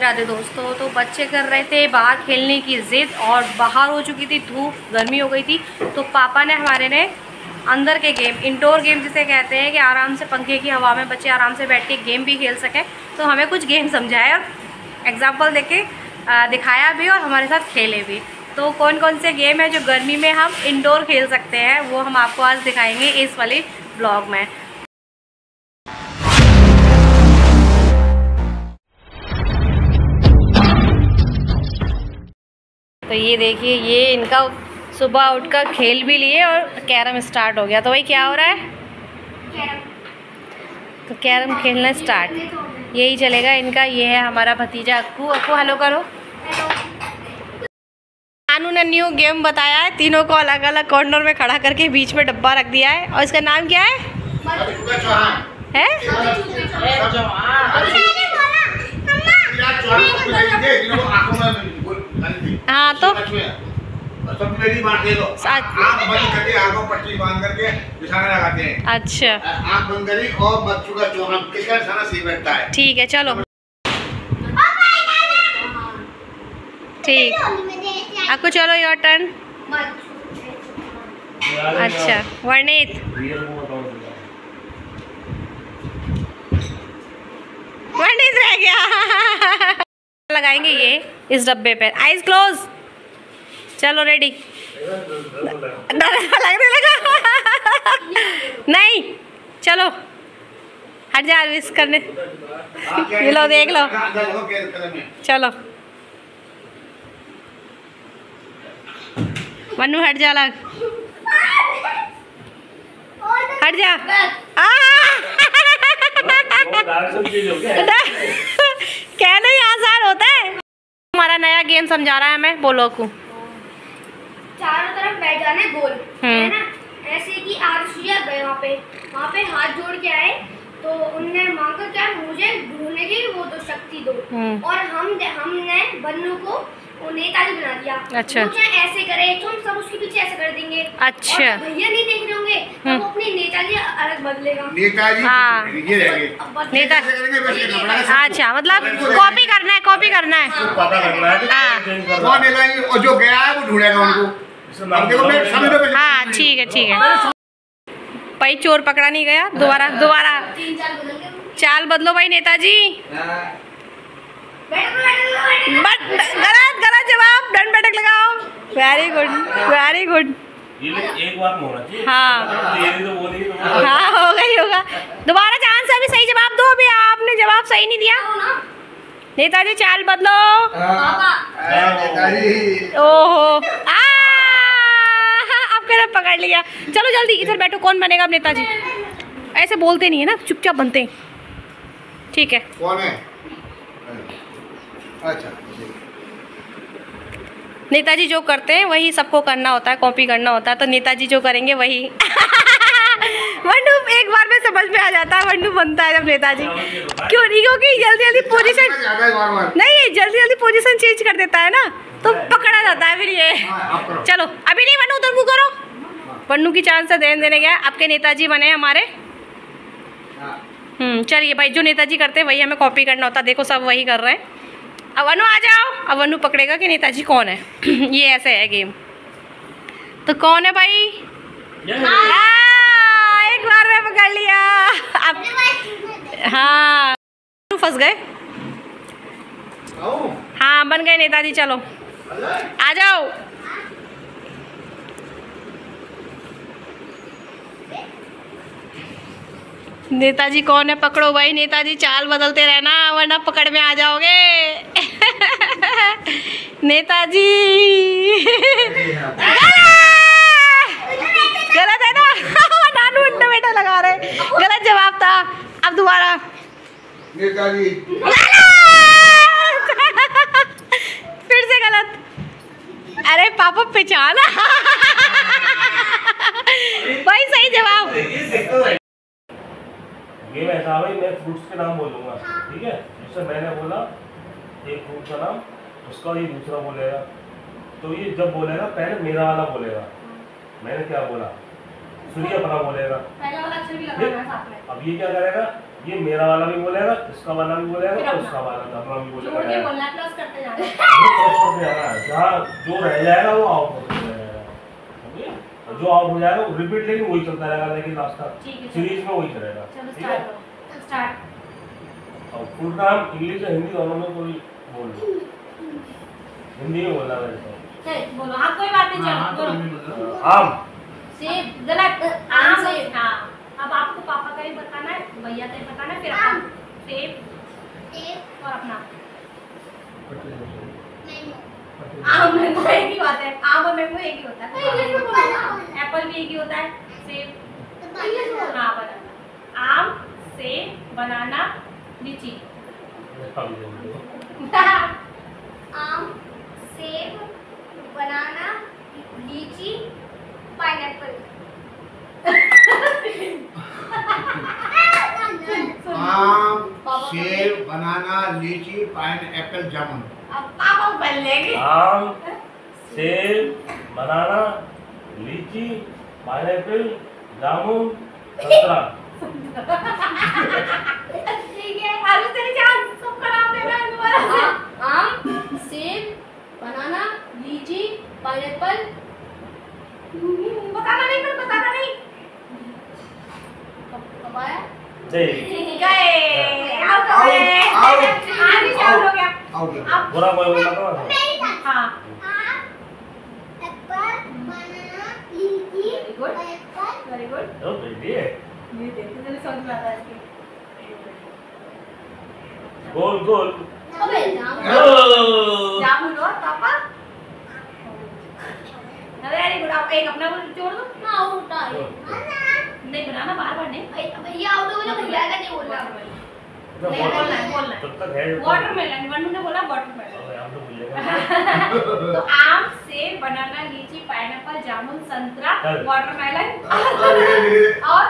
राधे दोस्तों तो बच्चे कर रहे थे बाहर खेलने की ज़िद और बाहर हो चुकी थी धूप, गर्मी हो गई थी। तो पापा ने हमारे ने अंदर के गेम इंडोर गेम जिसे कहते हैं कि आराम से पंखे की हवा में बच्चे आराम से बैठ के गेम भी खेल सकें। तो हमें कुछ गेम समझाया एग्ज़ाम्पल दे के दिखाया भी और हमारे साथ खेले भी। तो कौन कौन से गेम है जो गर्मी में हम इंडोर खेल सकते हैं, वो हम आपको आज दिखाएँगे इस वाले ब्लॉग में। ये देखिए ये इनका सुबह उठ कर खेल भी लिए और कैरम स्टार्ट हो गया। तो भाई क्या हो रहा है? तो कैरम खेलना स्टार्ट। यही चलेगा इनका ये है हमारा भतीजा। अक्कू अक्कू हेलो करो। नानू ने न्यू गेम बताया है तीनों को अलग अलग कॉर्नर में खड़ा करके बीच में डब्बा रख दिया है। और इसका नाम क्या है? है? हाँ तो अच्छा। आँख बंद करी और बच्चों का चौहान किसका निशाना सही बैठता है। ठीक है चलो। ठीक। आपको चलो योर टर्न अच्छा वर्णित। वर्णित रह गया। लगाएँगे ये इस डब्बे पे। आइज़ क्लोज चलो रेडी लगने लगा। नहीं चलो। हट जा विश करने। ये लो देख लो। चलो। मनु हट जा लग। हट जा। आ! कहना ही आसान होता है। हमारा नया गेम समझा रहा है मैं बोलो को चारों तरफ़ बैठ जाना है गोल हम्म। है ना? ऐसे कि आरसिया गए वहाँ पे। वहाँ पे हाथ जोड़ के आए तो उनने मांगा क्या मुझे ढूँढने की वो दो शक्ति दो। हम्म। और हम हमने बन्नू को वो नेताजी बना दिया। अच्छा। ऐसे करे? तो हम सब उसके पीछे ऐसे कर देंगे। अच्छा। भैया नहीं देख रहे होंगे हम्म। नेताजी अलग बदलेगा। नेताजी? हाँ। नेता करना पड़ेगा। सबको। अच्छा मतलब कॉपी करना है कॉपी करना है। है। हाँ। जो गया है वो ढूंढेगा उनको। हाँ ठीक है ठीक है। भाई चोर पकड़ा नहीं गया? दोबारा दोबारा तीन चार बदल के चाल बदलो भाई नेताजी। बट गलत गलत जवाब दंड बैठक लगाओ। वेरी गुड वेरी गुड हाँ। तो ये नहीं तो हाँ होगा ही होगा दोबारा चांस अभी सही जवाब दो अभी आपने जवाब सही नहीं दिया। नेताजी चाल बदलो। ओहो। आ! आपके ने पकड़ लिया। चलो जल्दी इधर बैठो कौन बनेगा अब नेताजी? ऐसे बोलते नहीं है ना चुपचाप बनते हैं। ठीक है। कौन है? अच्छा नेताजी जो करते हैं वही सबको करना होता है कॉपी करना होता है तो नेताजी जो करेंगे वही। वंडू एक बार में समझ में आ जाता है वंडू बनता है जब नेताजी। क्यों नहीं? क्योंकि जल्दी जल्दी पोजीशन है नहीं जल्दी जल्दी पोजीशन चेंज कर देता है ना तो पकड़ा जाता है फिर ये। हाँ। चलो अभी नहीं वन्नू उधर मुँह करो। वन्नू की चांस से देने देने गया आपके नेताजी बने हमारे। हाँ। हम्म चलिए भाई जो नेताजी करते हैं वही हमें कॉपी करना होता है। देखो सब वही कर रहे हैं। अब अनु आ जाओ। अब अनु पकड़ेगा कि नेताजी कौन है? ये ऐसे है गेम तो कौन है भाई? हाँ, एक बार में पकड़ लिया। अब हाँ। अनु फंस गए? हाँ बन गए नेताजी चलो। आ जाओ। नेताजी कौन है? पकड़ो भाई नेताजी चाल बदलते रहना वरना पकड़ में आ जाओगे। नेताजी। गलत है ना? नानू उल्टा बेटा लगा रहे। गलत जवाब था। अब दोबारा। नेताजी। फिर से गलत। अरे पापा पहचाना। भाई सही जवाब। गेम ऐसा भाई मैं फ्रूट्स के नाम बोलूँगा। ठीक है? जैसे मैंने बोला एक फ्रूट का नाम उसका ये दूसरा बोलेगा। तो ये जब बोलेगा पहले मेरा वाला बोलेगा। मैंने क्या बोला? सूर्य अपना बोलेगा। है में। अब ये क्या करेगा? ये मेरा वाला भी बोलेगा इसका वाला भी बोलेगा और उसका वाला अपना भी बोलेगा। जो रह जाएगा वो आउट हो? और जो आउट हो जाएगा वो रिपीट लेकिन वही चलता रहेगा लेकिन लास्ट तक ठीक है, चलो। सीरीज़ में वही चलेगा। ठीक है? स्टार्ट करो स्टार्ट और फुल नाम इंग्लिश या हिंदी दोनों में कोई बोल लो हिंदी में बोलना है इसको। बोलो। हाँ कोई बात नहीं हाँ, चलो बोलो। हिंदी में बोलो। आम। सेब गलत आम सेब हाँ। अब आपको पापा का ही बताना है भैया का भी बताना है फिर अपना सेब एक और अपना। आम मैंगो एक ही बात है आम और मैंगो एक ही होता तो इंग्लिश में बोलो ना। एप्पल भी एक ही होता है सेब। तो इंग्लिश में बोलो हाँ बनाना। आम सेब बनाना लीची। आम सेब बनाना लीची पाइनएप्पल। आम सेब बनाना लीची पाइन एप्पल जामुन। आम सेब बनाना लीची पाइनएप्पल जामुन संतरा ठीक है आलू तेरी जान सबका नाम लेना है दोबारा आम सेब बनाना लीची पाइनएप्पल। बताना नहीं पर बताना नहीं। पपाया जय गए आउट हो Out, गए out, आगे से आउट हो गया आओ गया अब बुरा कोई बोला तो हाँ। Lychee Very good. Pineapple very good ओ है ये देखो तेरे समझ में आता है इसके गोल गोल अबे जाम ओ जामुन और पापा। वेरी गुड आप एक अपना बोल जोड़ दो। ना उल्टा है नहीं बनाना बार बार नहीं। भैया भैया आउट हो गया भैया का नहीं बोल रहा। वाटरमेलन वनु ने बोला वाटरमेलन तो तो आम सेब बनाना लीची पाइनएप्पल जामुन संतरा। वाटरमेलन और।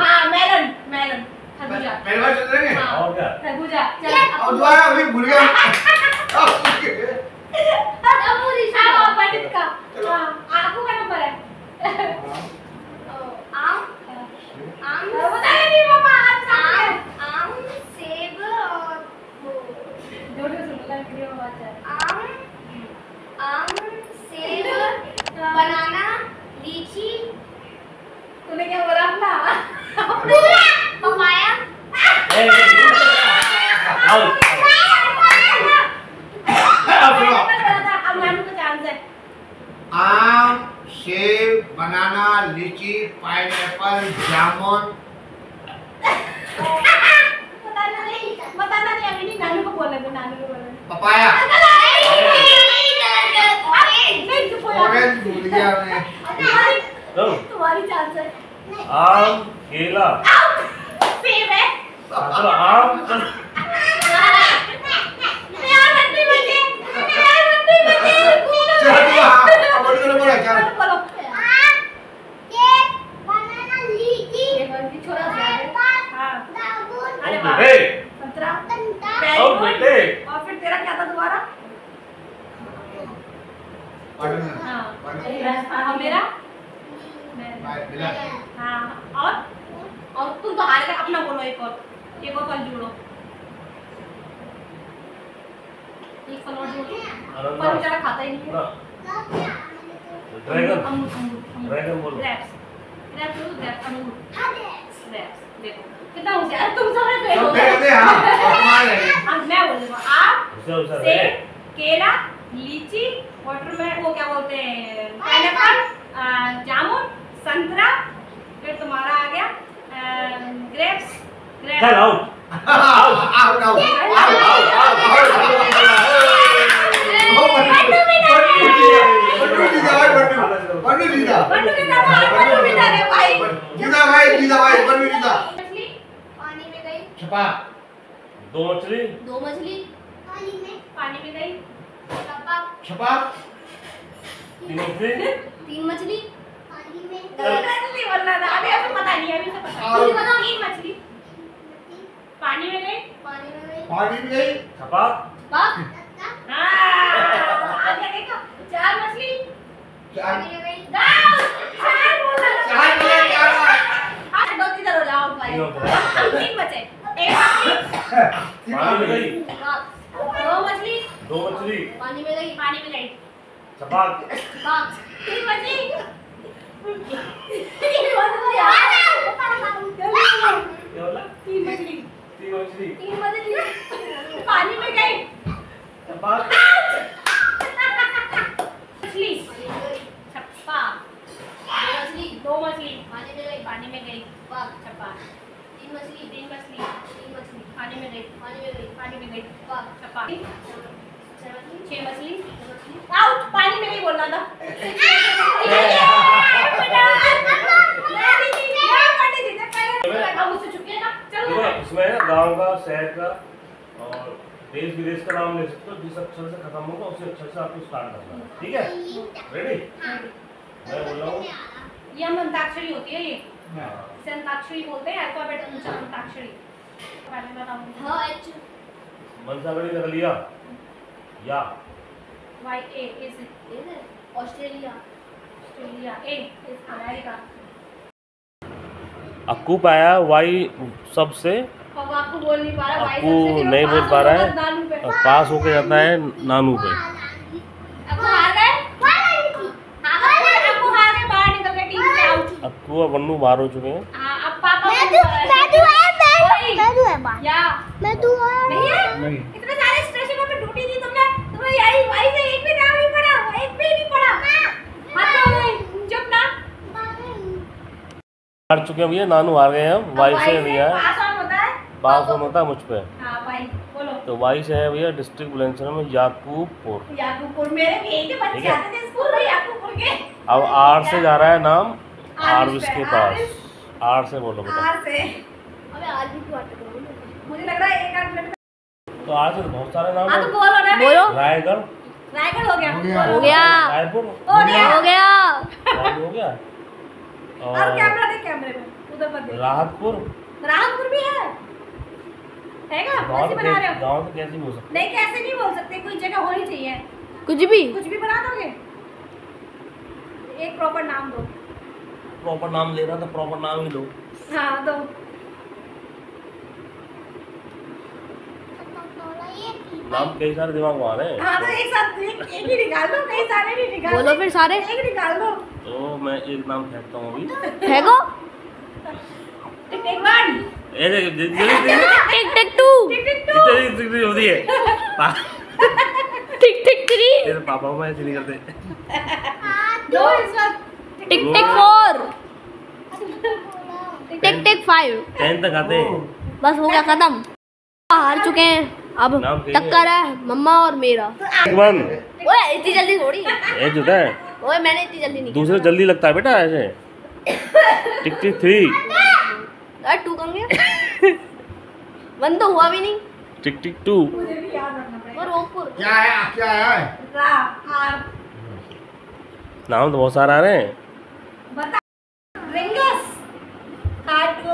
हाँ। मेलन मेलन खरबूजा। पहले बार चलते रहेंगे हाँ। और क्या? खरबूजा। चल और दोबारा अभी भूल गया। अब हाँ, पंडित का। हाँ आपको का नंबर है। आम आम बताइए नहीं पापा आज आम सामने आम सेब और वो ज़ोर से सुनो कल वीडियो में बात है आम आम सेब बनाना लीची तूने क्या बोला अपना पपाया ए, ए, आओ अब सुनो। अब नानू का चांस है आम सेब बनाना लीची पाइनएप्पल जामुन। बताना नहीं बताना नहीं अभी नानू को बोलने दो नानू को बोलने पपाया। नहीं चुप जाओ। ऑरेंज भूल गया मैं। तुम्हारी चांस है। आम केला। सेब है चलो आम चल यार हड्डी बचे यार हड्डी बचे बोलो चल तू हाँ हाँ और फिर तेरा क्या था दोबारा? हाँ। मेरा? हाँ और? और तुम तो हार गए अपना बोलो एक और। एक और फल जोड़ो। एक फल और जोड़ो। अनन्नास बेचारा खाता ही नहीं है। ड्रैगन। बोलो। ग्रेप्स ग्रेप्स बोलो ग्रेप्स अमरूद ग्रेप्स देखो। कितना है, तुम सबने फेल हो सब हाँ। अब मैं बोल दूँगा आप सेब केला लीची वाटरमेलन वो क्या बोलते हैं? पाइनएप्पल जामुन संतरा फिर तुम्हारा आ गया ग्रेप्स चल आओ आओ आओ आओ आओ छपा दो मछली दो मछली पानी में पानी में गई डब्बा छपा तीन मछली तीन मछली पानी में नहीं। बोलना था अभी अभी पता नहीं अभी से पता और- नहीं पता तीन मछली पानी में गई पानी में गई हाँ चार मछली चार। हाँ दो इधर हो जाओ तीनों बचे एक मछली पानी में गई दो मछली दो मछली पानी में गई पानी में गई चपाक तीन मछली तीन मछली तीन मछली पानी में गई चपाक मछली छप्पा मछली दो मछली पानी में गई पानी में गई बाग छप्पा तीन मछली तीन मछली तीन मछली पानी में गई पानी में गई पानी में गई बाग छप्पा छह मछली छह मछली छह मछली आउट पानी में नहीं बोलना था मुझसे चुप ना ना गाँव का शहर का और देश विदेश का नाम ले सकते हो जिस अक्षर से खत्म होगा उसी अक्षर से आपको स्टार्ट करना है। ठीक है? रेडी मैं बोल रहा हूँ। ये हम अंताक्षरी होती है ये। हाँ। इसे अंताक्षरी बोलते हैं अल्फ़ाबेट अनुसार अंताक्षरी पहले बताऊँगी हाँ एच मनसागरी कर लिया। या। Y A is Australia Australia A is America Akku पाया वाई सबसे आपको बोल नहीं पा रहा वो नहीं बोल पा रहा है? और पास होके जाता है नानू पे। अक्कू हार गए? अक्कू हार गए बाहर निकल गए टीम से आउट अक्कू और वन्नू बाहर हो चुके हैं। हाँ अब पापा को नहीं पता है। या। मैं तू नहीं है नहीं। इतने सारे स्टेशनों पे ड्यूटी दी तुमने। तुम्हें यही वाई से एक भी नाम नहीं पड़ा एक भी नहीं पड़ा मत बोलो चुप ना। हार चुके हैं भैया नानू हार गए हैं। वाइफ से लिया है पास ऑन होता है होना था मुझ पे। हाँ भाई बोलो। तो वाई से है भैया डिस्ट्रिक्ट बुलंदशहर में याकूबपुर। ठीक है। आते थे स्कूल में याकूबपुर के। अब आर से जा रहा है नाम आरविश आरविश के पास। आर से बोलो बेटा। आर आज भी तू मुझे लग रहा है एक आध मिनट तो आज से बहुत सारे नाम हाँ तो बोलो रायगढ़। रायगढ़ हो गया। हो गया। हो गया। रायपुर। हो गया। हो गया। हो गया। और कैमरा देख कैमरे में। उधर मत देख। राहतपुर। रामपुर भी है? कैसे बना रहे हो। गाँव तो कैसे सकता नहीं कैसे नहीं बोल सकते कोई जगह होनी चाहिए। कुछ भी? कुछ भी बना दोगे? एक प्रॉपर नाम दो। प्रॉपर नाम ले रहा था प्रॉपर नाम ही लो हाँ दो। नाम कई सारे दिमाग में आ रहे हैं। हाँ तो एक साथ एक, एक ही निकाल दो कई सारे नहीं निकाल बोलो फिर सारे। एक निकाल दो। तो मैं एक नाम फेंकता हूँ अभी। फेंको। Tick one tick tick two. Tick tick two. इतनी इतनी होती है। Tick tick three. तेरे पापा ऐसे नहीं करते। दो इस वक्त tick tick four. Tick tick five. Ten तक आते बस हो गया खत्म। हार चुके हैं। अब टक्कर है मम्मा और मेरा। वन। ओए इतनी जल्दी थोड़ी। ए जुटा है। ओए मैंने इतनी जल्दी नहीं दूसरे जल्दी लगता है बेटा ऐसे। Tick tick three. किया टू कम गया। वन तो हुआ भी नहीं। Tick tick two. मुझे भी याद रखना पड़ेगा। रोकपुर। क्या है क्या है? रा आर नाम तो बहुत सारे आ रहे हैं। बता। रिंगस।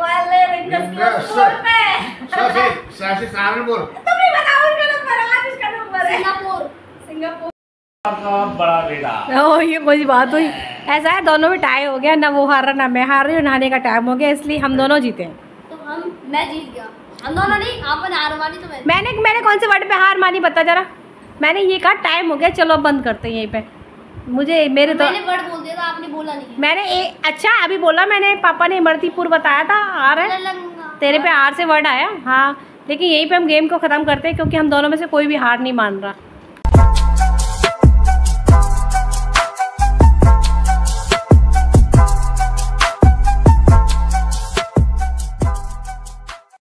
वाले रिंगस के रिंगस। पे। सहारनपुर तुम ही बताओ उसका नंबर आज इसका नंबर है। सिंगापुर। सिंगापुर। आपका बड़ा बेटा। ओ ये कोई बात हुई। ऐसा है दोनों में टाई हो गया ना वो हार रहा ना मैं हार रही हूँ नहाने का टाइम हो गया इसलिए हम दोनों जीते हैं। तो हम मैं जीत गया। हम दोनों नहीं आपने हार मारी तो मैं मैंने मैंने कौन से वर्ड पे हार मानी बता जरा? मैंने ये कहा टाइम हो गया चलो अब बंद करते हैं यहीं पे। मुझे मेरे तो मैंने वर्ड बोल दिया था आपने बोला नहीं मैंने ए, अच्छा अभी बोला मैंने पापा ने इमरतीपुर बताया था आ रहा है तेरे पे आर से वर्ड आया हाँ। लेकिन यहीं पे हम गेम को ख़त्म करते हैं क्योंकि हम दोनों में से कोई भी हार नहीं मान रहा।